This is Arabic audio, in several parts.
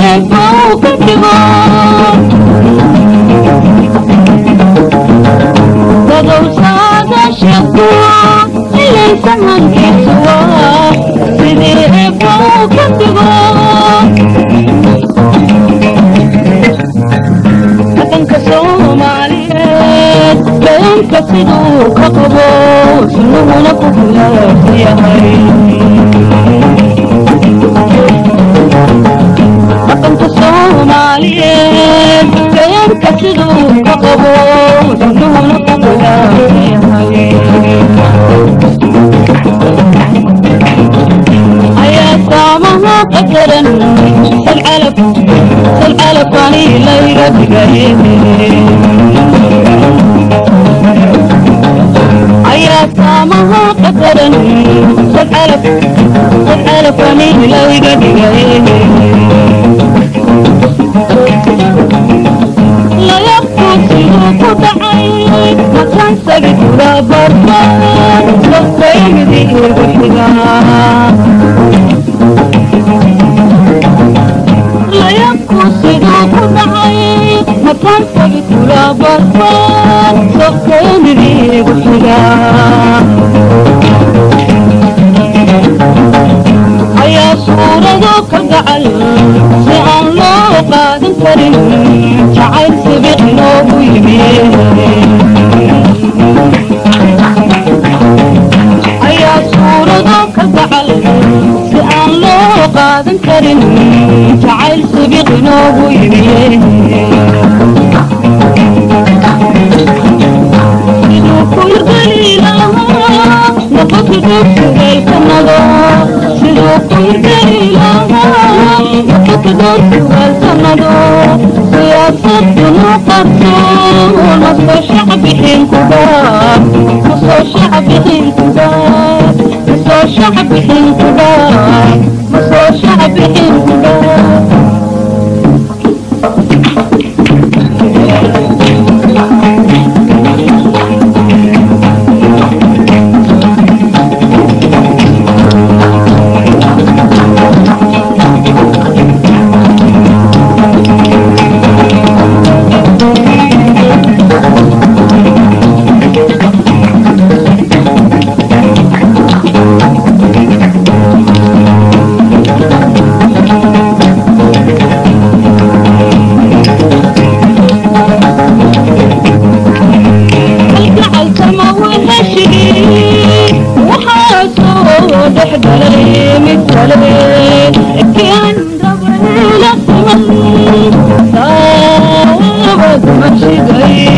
Thank you. sada shakwa, kiswa, mo na. Ku khilaafyahay ayaa saamaha qadaran salcalab salcalabkani layga digaye ayaa saamaha qadaran salcalab salcalabkani layga makan sagi kula barbar laftaymidi igu xigaa layabku siduu ku dhacay makan sagi kula barbar laftaymidi igu xigaa ayaa suurado ka gacal si aan loo qaadan karin jacayl sibiq inoogu yimi siduu ku hirgeli lahaa nafasi dhursigay sanado siduu ku hirgeli lahaa nafasi dhursigay sanado siyaasadunu qabto nasoo shacbixin ku dhaaf soo dhex galay mid kale kian dabayla siman daawabad ma shigay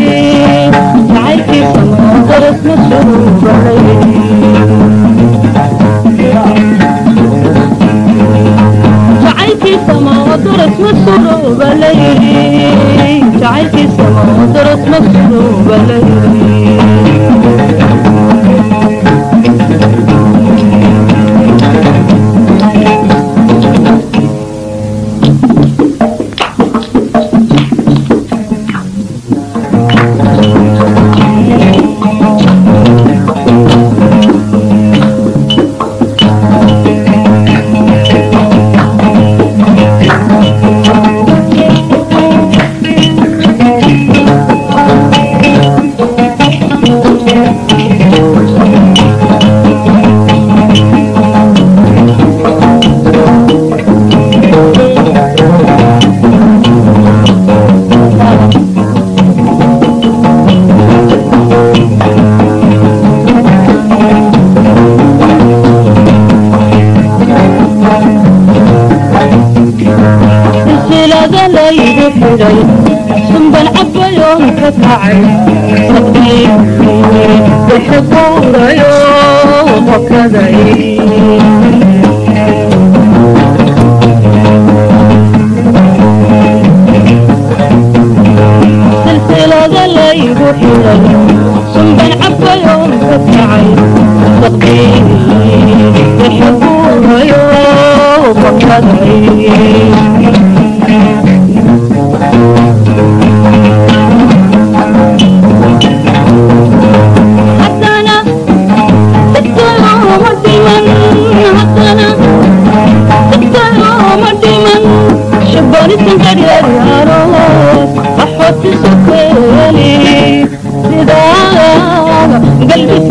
جعلك السماء ودرس مكتوب ليلي جعلك السماء ودرس مكتوب ليلي هذا ليل حلي ثم بلعب يوم كفعي صدقي بحضور يومك ذي سلسلة ذا ليل حلي ثم بلعب يوم كفعي صدقي بحضور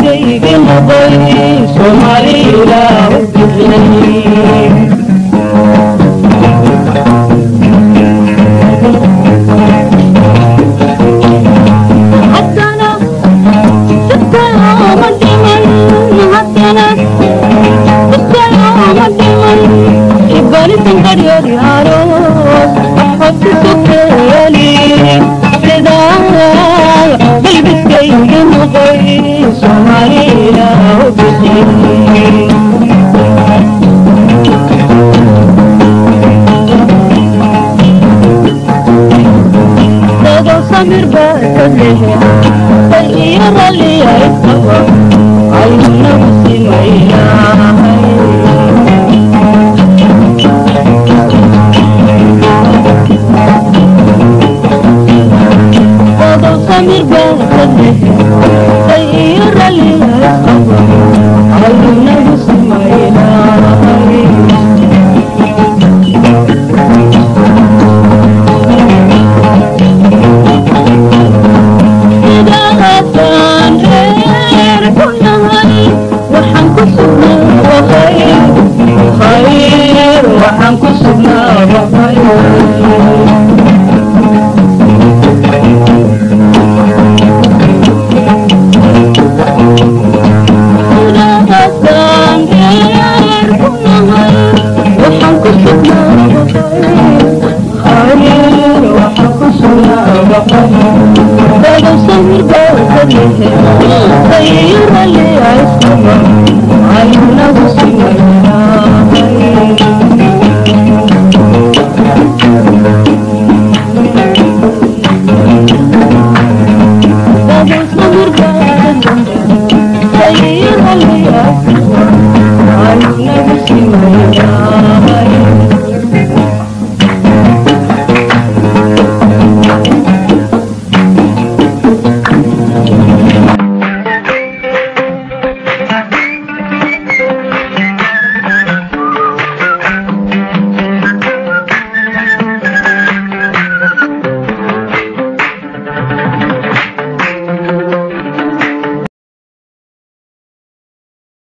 செய்கின்ற பொழுது சோமாலியுடா mirbaakadehe baliyadaliyaytaba aynagu simaynahay odowsa mirbaakadehe baliyadaliyaytaba aynagu simaynahay